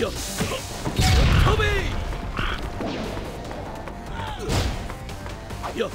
よっ飛べよっ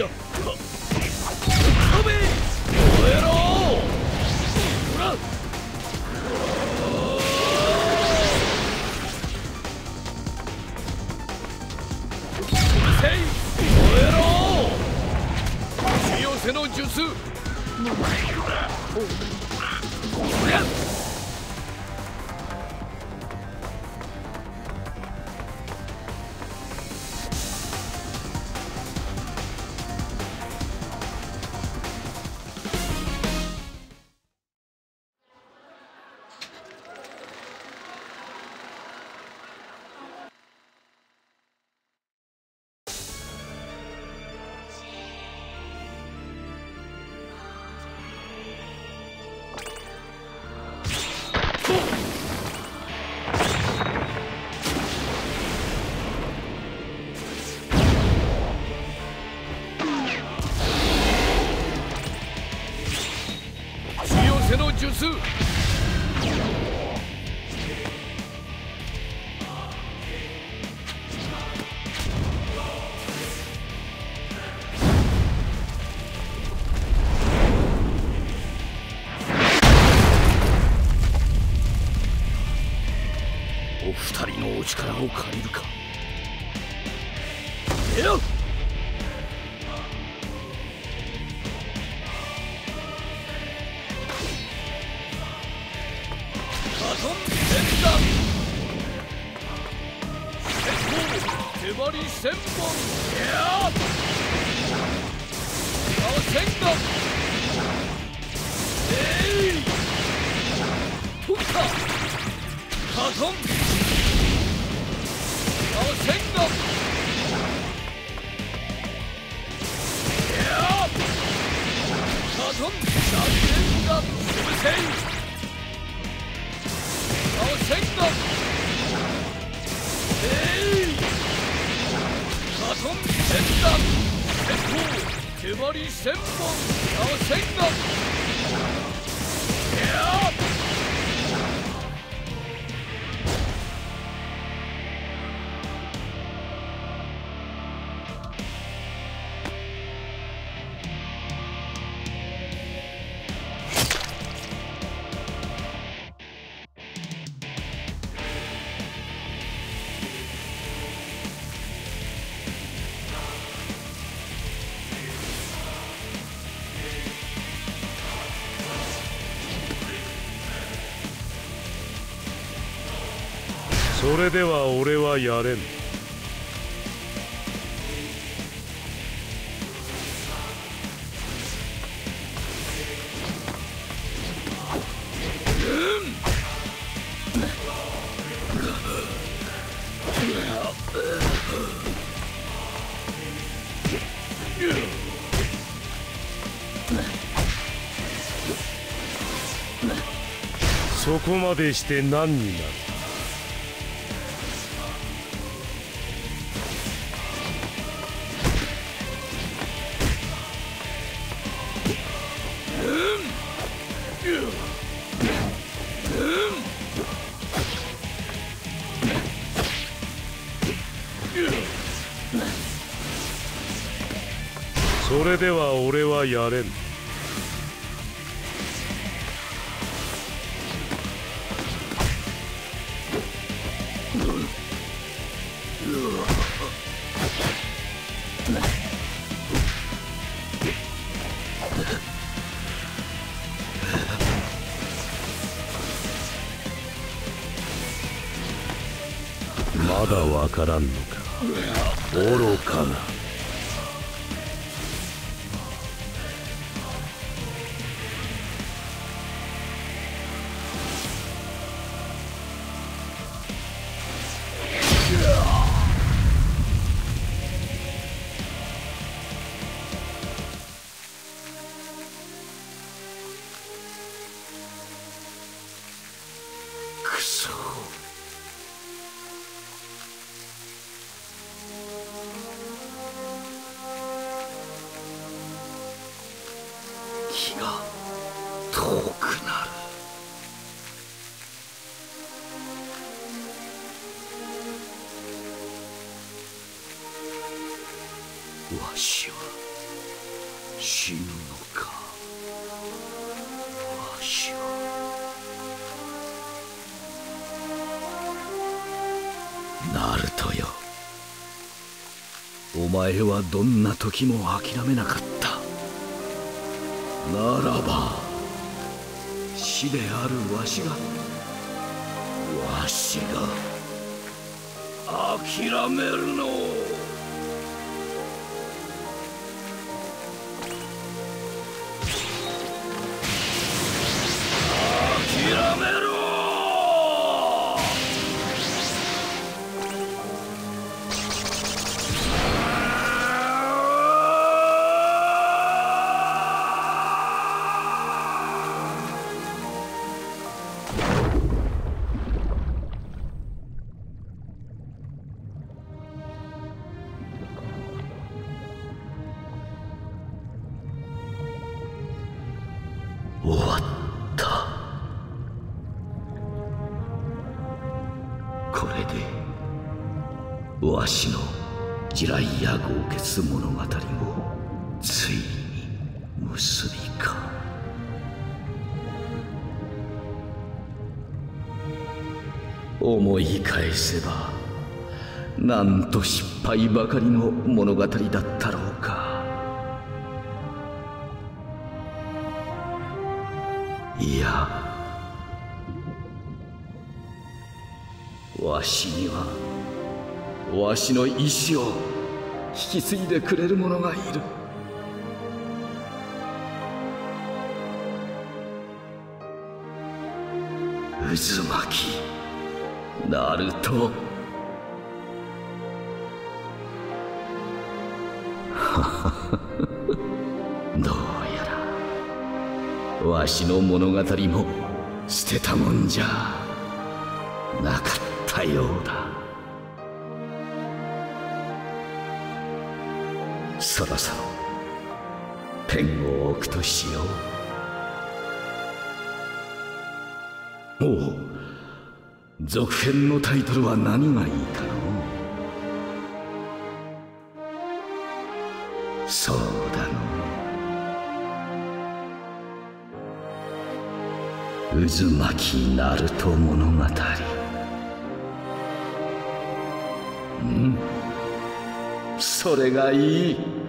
っよ。っ飛べ燃えろ。ほらせの術先行手張り千本やあ千段えいとったバトンあ千段やっバトン三連弾潰せい青千段なり千本青千段やそれでは俺はやれん。そこまでして何になる？それでは俺はやれん。まだわからんのか。愚かな。くそわしは死ぬのか。わしはナルトよ。お前はどんな時も諦めなかった。ならば死であるわしがわしが諦めるの。をこれでわしの地雷や豪傑物語もついに結びか。思い返せばなんと失敗ばかりの物語だったろうか。いやわしにはわしの意志を引き継いでくれる者がいる。渦巻きナルト。どうやらわしの物語も捨てたもんじゃなかった。ようだ。そろそろペンを置くとしよう。おお続編のタイトルは何がいいかのそうだの渦巻きナルト物語。それがいい。